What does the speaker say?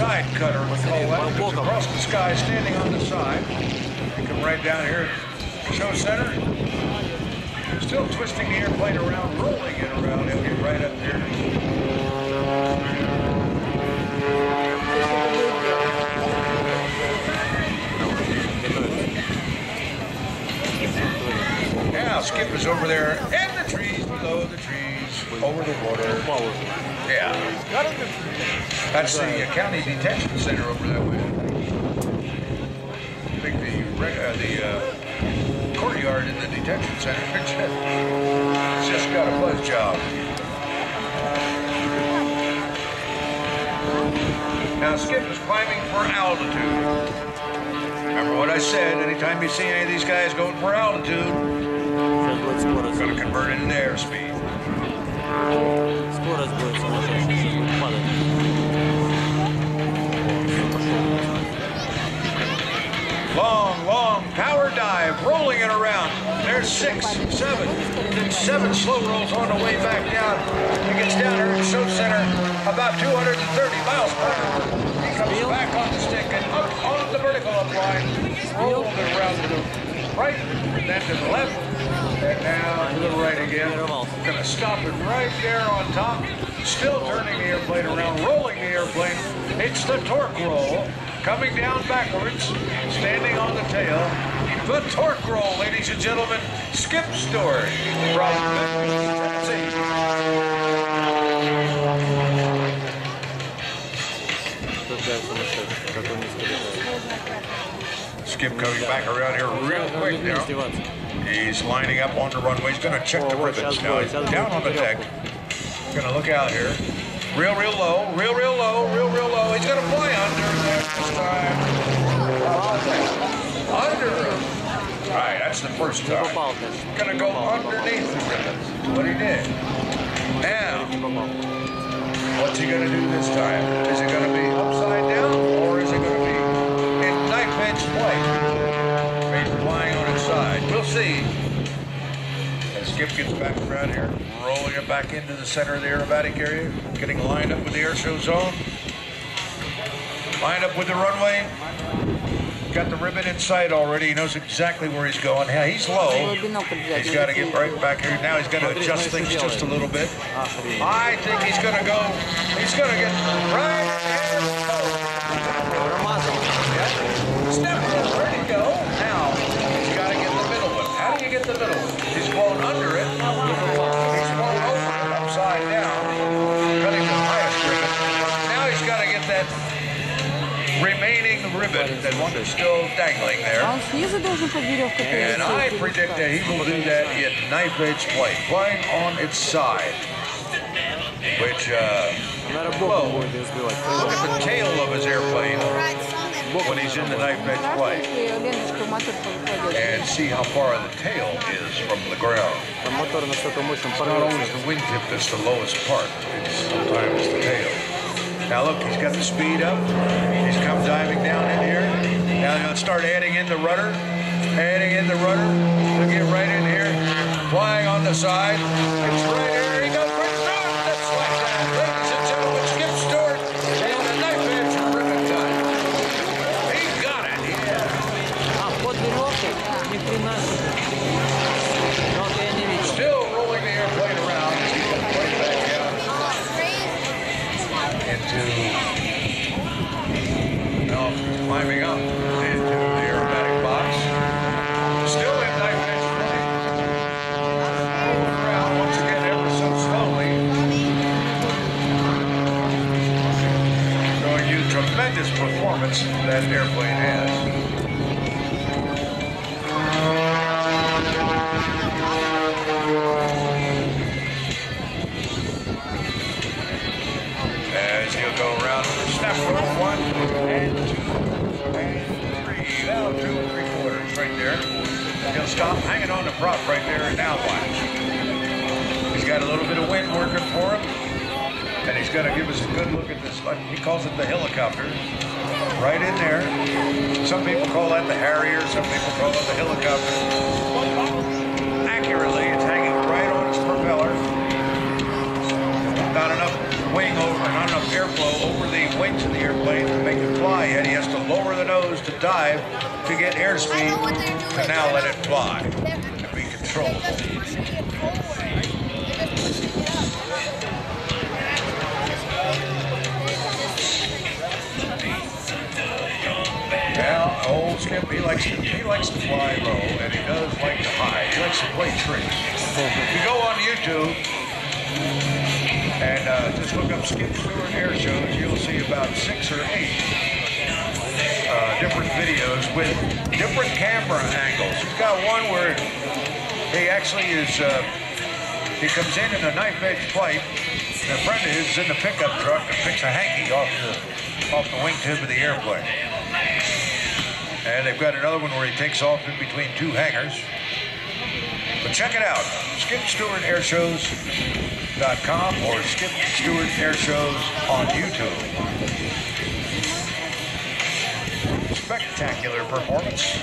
side cutter, we call that. Across the sky, standing on the side. You come right down here, show center. Still twisting the airplane around, rolling it around. He'll get right up here. Now Skip is over the trees below the trees, over the water. Yeah. That's the uh, county detention center over that way. I think the uh, the uh, courtyard in the detention center it's just got a buzz job. Now Skip is climbing for altitude. Remember what I said? Anytime you see any of these guys going for altitude, Сейчас будет скорость. going to convert it into airspeed. Скорость будет сумасшедшая. Сейчас будет падать. Long, long power dive, rolling it around. There's six, seven, then seven slow rolls on the way back down. He gets down here at Show Center about 230 miles per hour. He comes back on the stick and up on the vertical up line, rolling it around to the right, then to the left, and now to the right again. Going to stop it right there on top. Still turning the airplane around, rolling the airplane. It's the torque roll. Coming down backwards, standing on the tail. The torque roll, ladies and gentlemen. Skip Story from Skip coming back around here real quick now. He's lining up on the runway. He's going to check the ribbons. Now he's down on the deck. Going to look out here. Real, real low. Real, real low. Real, real low. He's going to fly under this time. Under. All right, that's the first time. Going to go underneath the ribbons. What he did. Now, what's he going to do this time? Is it going to be upside? Skip gets back around here, rolling it back into the center of the aerobatic area, getting lined up with the air show zone, lined up with the runway. Got the ribbon in sight already. He knows exactly where he's going. Yeah, he's low. He's got to get right back here. Now he's got to adjust things just a little bit. I think he's going to go. He's going to get right there. Yeah. Ready to go. Now he's got to get the middle one. How do you get the middle one? ribbon that one is still dangling there. And I predict that he will do that in knife edge play, playing on its side. Which, uh, well, look at the tail of his airplane when he's in the knife edge play. And see how far the tail is from the ground. It's not always the wingtip that's the lowest part, it's sometimes the tail. Now look, he's got the speed up. He's come diving down in here. Now he'll start adding in the rudder. Adding in the rudder. He'll get right in here. Flying on the side. It's right here. Performance that airplane has. As he'll go around snap roll one and two and three. Down two and three quarters right there. He'll stop hanging on the prop right there and now watch. He's got a little bit of wind working for him. And he's going to give us a good look at this. He calls it the helicopter. Right in there. Some people call that the Harrier. Some people call it the helicopter. Accurately, it's hanging right on its propeller not enough wing over, not enough airflow over the wings of the airplane to make it fly yet. He has to lower the nose to dive to get airspeed to now let it fly and be controlled. Old Skip, he likes to he likes to fly low, and he does like to hide. He likes to play tricks. if you go on YouTube and uh, just look up Skip Stewart air shows, you'll see about six or eight uh, different videos with different camera angles. He's got one where he actually is. Uh, he comes in in a knife edge flight. And a friend of his is in the pickup truck and picks a hanky off the off the wingtip of the airplane. And they've got another one where he takes off in between two hangars. But check it out. Skip Stewart Airshows.com or Skip Stewart Airshows on YouTube. Spectacular performance.